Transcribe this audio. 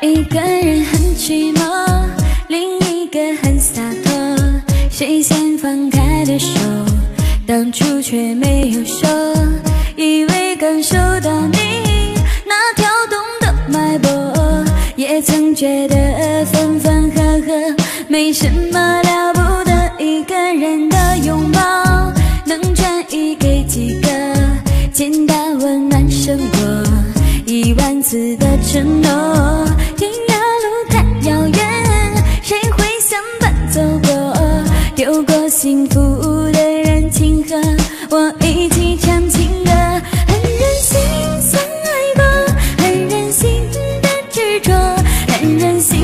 一个人很寂寞，另一个很洒脱。谁先放开的手，当初却没有说。以为感受到你那跳动的脉搏，也曾觉得分分合合没什么了不得。一个人的拥抱，能转移给几个？简单温暖生活，次的承诺，天涯路太遥远，谁会相伴走过？有过幸福的人，请和我一起唱情歌。很任性，曾爱过，很任性的执着，很任性。